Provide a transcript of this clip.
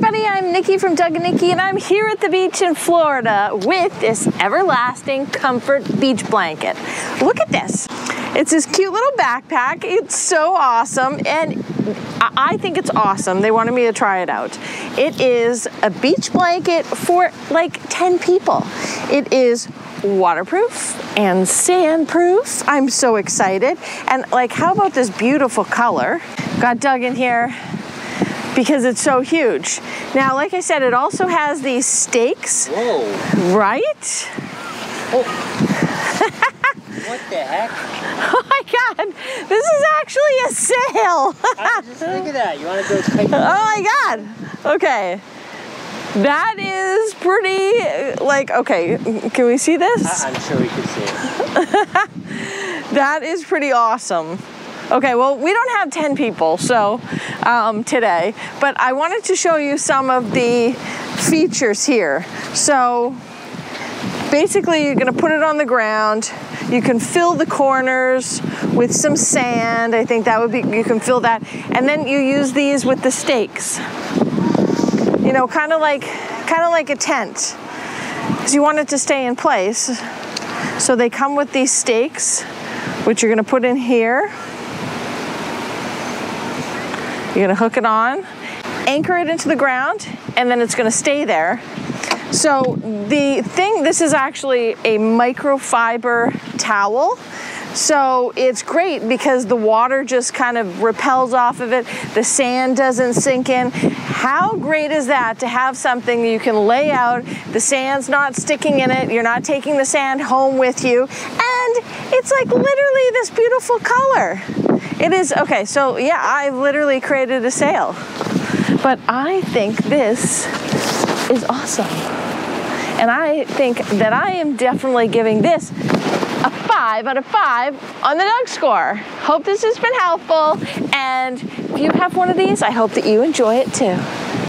everybody, I'm Nikki from Doug and Nikki and I'm here at the beach in Florida with this everlasting comfort beach blanket. Look at this. It's this cute little backpack. It's so awesome and I think it's awesome. They wanted me to try it out. It is a beach blanket for like 10 people. It is waterproof and sandproof. I'm so excited. And like, how about this beautiful color? Got Doug in here because it's so huge. Now, like I said, it also has these stakes. Whoa. Right? Oh. what the heck? Oh my God, this is actually a sail. I was just thinking that. You want to go crazy? Oh my God. Okay. That is pretty, like, okay, can we see this? I, am sure we can see it. that is pretty awesome. Okay, well, we don't have 10 people so um, today, but I wanted to show you some of the features here. So basically, you're gonna put it on the ground. You can fill the corners with some sand. I think that would be, you can fill that. And then you use these with the stakes. You know, kind of like, kind of like a tent. Because you want it to stay in place. So they come with these stakes, which you're gonna put in here. You're gonna hook it on, anchor it into the ground, and then it's gonna stay there. So the thing, this is actually a microfiber towel. So it's great because the water just kind of repels off of it. The sand doesn't sink in. How great is that to have something you can lay out, the sand's not sticking in it, you're not taking the sand home with you, and it's like literally this beautiful color. It is, okay, so yeah, I've literally created a sail. But I think this is awesome. And I think that I am definitely giving this a five out of five on the Doug score. Hope this has been helpful. And if you have one of these, I hope that you enjoy it too.